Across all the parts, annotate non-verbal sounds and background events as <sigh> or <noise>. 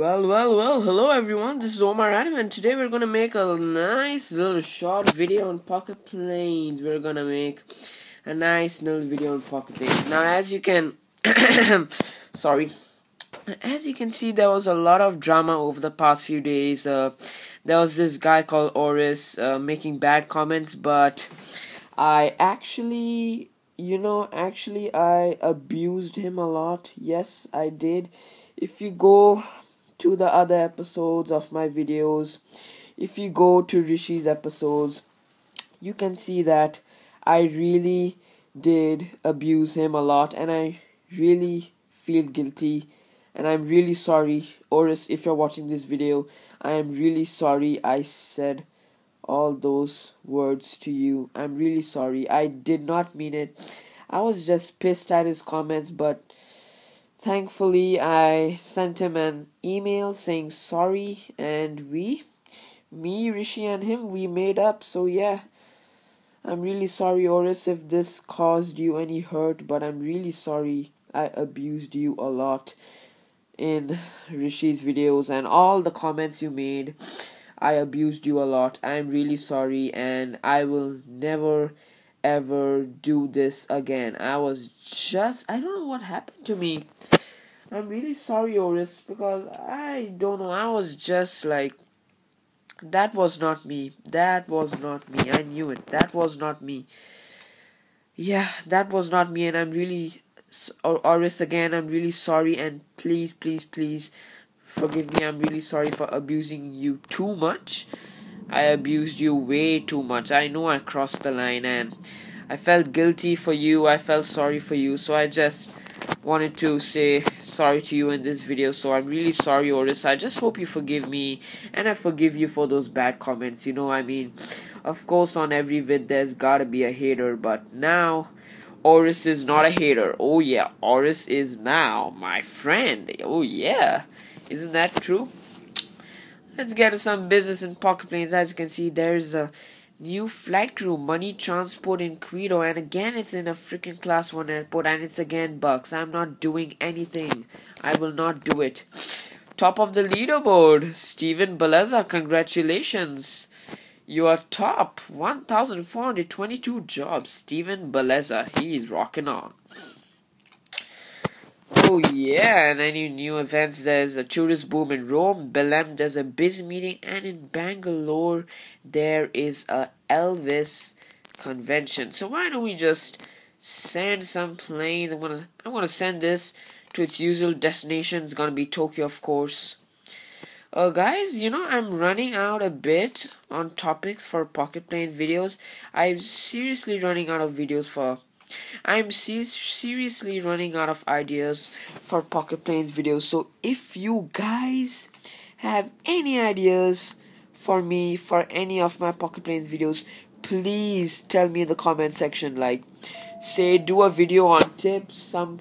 Well, well, well, hello everyone, this is Omarr Adam and today we're gonna make a nice little short video on Pocket Planes. We're gonna make a nice little video on Pocket Planes. Now as you can, <coughs> sorry, as you can see there was a lot of drama over the past few days. Uh, there was this guy called Oris uh, making bad comments but I actually, you know, actually I abused him a lot. Yes, I did. If you go to the other episodes of my videos, if you go to Rishi's episodes, you can see that I really did abuse him a lot and I really feel guilty. And I'm really sorry Oris if you're watching this video. I am really sorry I said all those words to you. I'm really sorry. I did not mean it. I was just pissed at his comments but Thankfully, I sent him an email saying sorry, and we, me, Rishi, and him, we made up. So, yeah, I'm really sorry, Oris, if this caused you any hurt, but I'm really sorry I abused you a lot in Rishi's videos and all the comments you made. I abused you a lot. I'm really sorry, and I will never ever do this again. I was just, I don't know what happened to me. I'm really sorry, Oris, because I don't know. I was just like, that was not me. That was not me. I knew it. That was not me. Yeah, that was not me, and I'm really, Oris, again, I'm really sorry, and please, please, please forgive me. I'm really sorry for abusing you too much. I abused you way too much. I know I crossed the line and I felt guilty for you. I felt sorry for you. So I just wanted to say sorry to you in this video. So I'm really sorry, Oris. I just hope you forgive me and I forgive you for those bad comments. You know, I mean, of course, on every vid there's gotta be a hater, but now. Oris is not a hater. Oh yeah, Oris is now my friend. Oh yeah. Isn't that true? Let's get to some business in Pocket Planes. As you can see, there's a new flight crew, money transport in Quito, and again, it's in a freaking class one airport, and it's again bucks. I'm not doing anything. I will not do it. Top of the leaderboard, Steven Beleza. Congratulations. You are top 1,422 jobs. Steven Beleza. He's rocking on. Oh yeah, and any new events, there's a tourist boom in Rome, Belém there's a busy meeting, and in Bangalore there is a Elvis convention. So why don't we just send some planes? I'm gonna I'm gonna send this to its usual destination. It's gonna be Tokyo, of course. Uh, guys, you know I'm running out a bit on topics for Pocket Planes videos. I'm seriously running out of videos for I'm se- seriously running out of ideas for Pocket Planes videos. So if you guys have any ideas for me for any of my Pocket Planes videos, please tell me in the comment section. Like, say do a video on tips. Some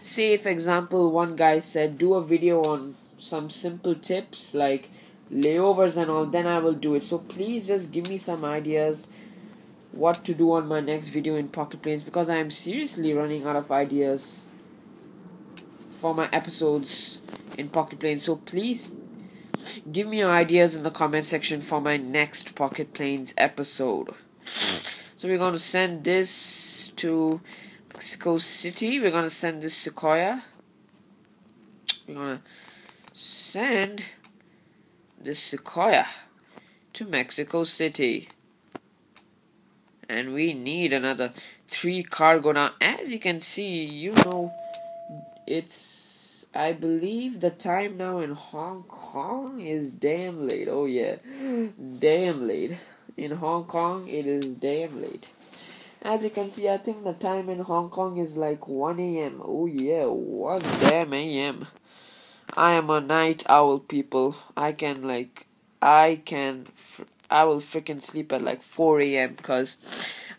say, for example, one guy said do a video on some simple tips like layovers and all. Then I will do it. So please just give me some ideas what to do on my next video in Pocket Planes because I am seriously running out of ideas for my episodes in Pocket Planes. So please give me your ideas in the comment section for my next Pocket Planes episode. So we're going to send this to Mexico City. We're going to send this Sequoia. We're going to send this Sequoia to Mexico City and we need another three cargo. Now as you can see you know it's I believe the time now in Hong Kong is damn late. Oh yeah. Damn late. In Hong Kong it is damn late. As you can see I think the time in Hong Kong is like 1 a.m. oh yeah 1 damn a.m. I am a night owl people. I can like I can I will freaking sleep at like 4 a.m. because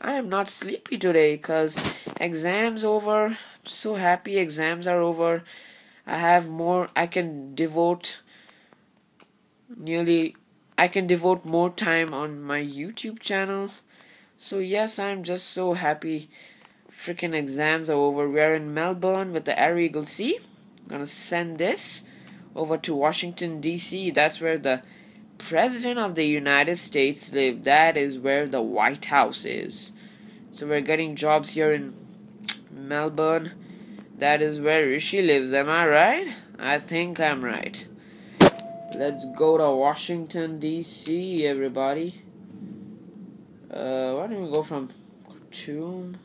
I am not sleepy today because exams over. I'm so happy exams are over. I have more, I can devote nearly, I can devote more time on my YouTube channel. So, yes, I'm just so happy. Freaking exams are over. We are in Melbourne with the Air Eagle C. I'm gonna send this over to Washington D.C. That's where the President of the United States live. That is where the White House is. So we're getting jobs here in Melbourne. That is where Rishi lives. Am I right? I think I'm right. Let's go to Washington D.C. Everybody. Uh, why don't we go from Khartoum?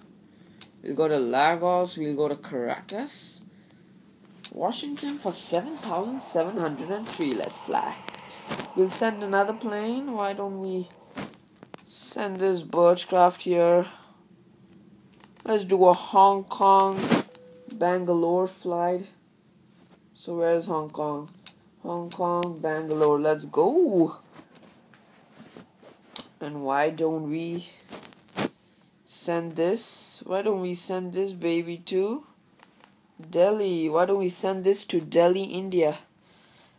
We'll go to Lagos. We'll go to Caracas. Washington for 7,703. Let's fly. We'll send another plane. Why don't we send this Birchcraft here? Let's do a Hong Kong Bangalore flight. So where's Hong Kong? Hong Kong, Bangalore. Let's go. And why don't we send this? Why don't we send this baby to Delhi? Why don't we send this to Delhi, India?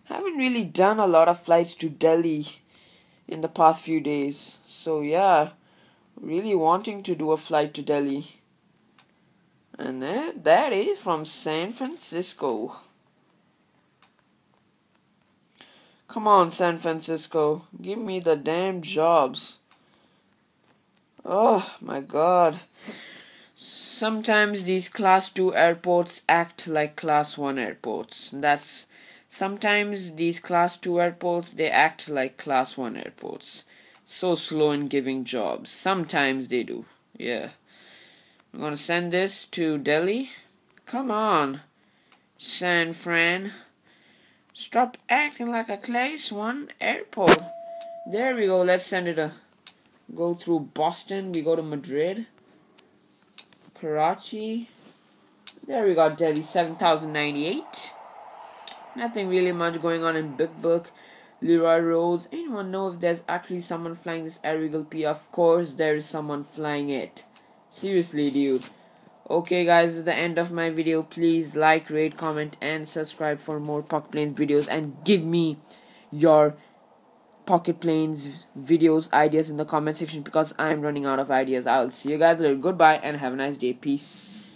Haven't really done a lot of flights to Delhi in the past few days. So yeah, really wanting to do a flight to Delhi. And that, that is from San Francisco. Come on, San Francisco. Give me the damn jobs. Oh my god. Sometimes these class 2 airports act like class 1 airports. That's Sometimes these class 2 airports they act like class 1 airports. So slow in giving jobs. Sometimes they do. Yeah. I'm gonna send this to Delhi. Come on, San Fran. Stop acting like a class 1 airport. There we go. Let's send it a go through Boston. We go to Madrid. Karachi. There we got Delhi 7098. Nothing really much going on in Bitbook. Leroy Roads. Anyone know if there's actually someone flying this Air P? Of course there is someone flying it. Seriously, dude. Okay guys, this is the end of my video. Please like, rate, comment and subscribe for more Pocket Planes videos and give me your Pocket Planes videos ideas in the comment section because I'm running out of ideas. I'll see you guys later. Goodbye and have a nice day. Peace.